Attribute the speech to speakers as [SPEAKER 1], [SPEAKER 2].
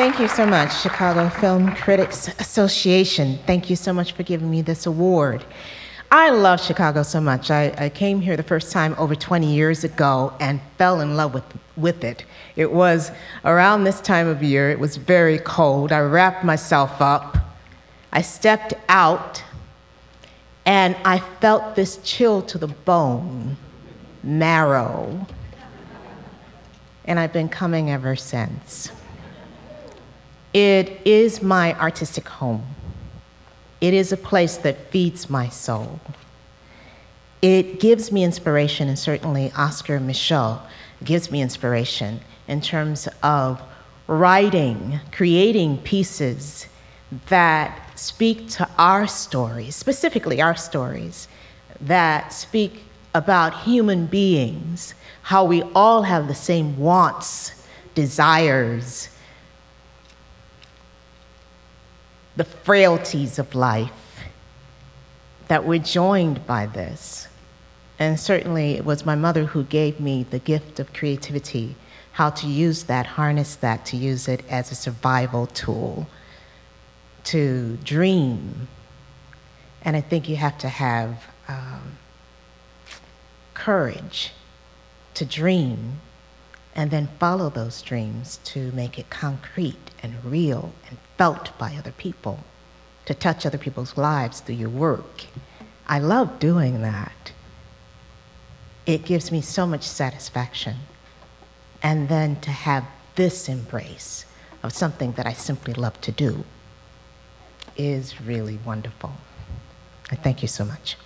[SPEAKER 1] Thank you so much, Chicago Film Critics Association. Thank you so much for giving me this award. I love Chicago so much. I, I, came here the first time over 20 years ago and fell in love with, with it. It was around this time of year, it was very cold. I wrapped myself up. I stepped out and I felt this chill to the bone, marrow. And I've been coming ever since. It is my artistic home. It is a place that feeds my soul. It gives me inspiration, and certainly Oscar Micheaux gives me inspiration in terms of writing, creating pieces that speak to our stories, specifically our stories, that speak about human beings, how we all have the same wants, desires, the frailties of life, that we're joined by this. And certainly it was my mother who gave me the gift of creativity, how to use that, harness that, to use it as a survival tool, to dream. And I think you have to have um, courage to dream and then follow those dreams to make it concrete and real and felt by other people, to touch other people's lives through your work. I love doing that. It gives me so much satisfaction. And then to have this embrace of something that I simply love to do is really wonderful. I thank you so much.